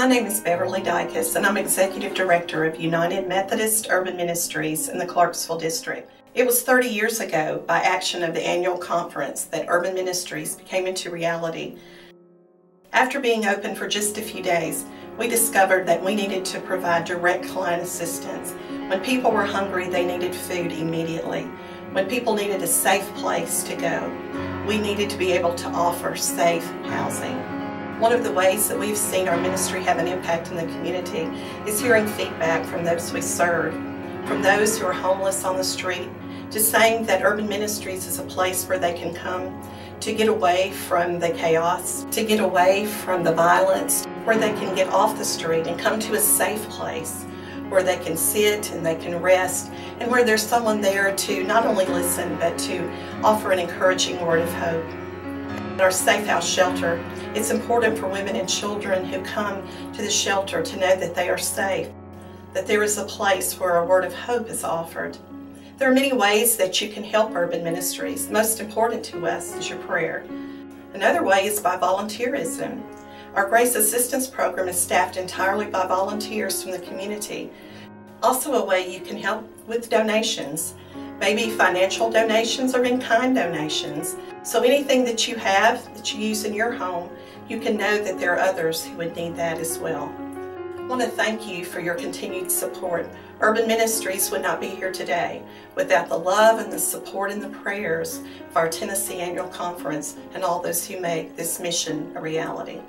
My name is Beverly Dykus, and I'm Executive Director of United Methodist Urban Ministries in the Clarksville District. It was 30 years ago, by action of the annual conference, that Urban Ministries became into reality. After being open for just a few days, we discovered that we needed to provide direct client assistance. When people were hungry, they needed food immediately. When people needed a safe place to go, we needed to be able to offer safe housing. One of the ways that we've seen our ministry have an impact in the community is hearing feedback from those we serve, from those who are homeless on the street, to saying that Urban Ministries is a place where they can come to get away from the chaos, to get away from the violence, where they can get off the street and come to a safe place where they can sit and they can rest and where there's someone there to not only listen but to offer an encouraging word of hope. At our Safe House shelter, it's important for women and children who come to the shelter to know that they are safe, that there is a place where a word of hope is offered. There are many ways that you can help Urban Ministries. Most important to us is your prayer. Another way is by volunteerism. Our Grace Assistance Program is staffed entirely by volunteers from the community. Also a way you can help with donations, maybe financial donations or in-kind donations. So anything that you have that you use in your home, you can know that there are others who would need that as well. I want to thank you for your continued support. Urban Ministries would not be here today without the love and the support and the prayers of our Tennessee Annual Conference and all those who make this mission a reality.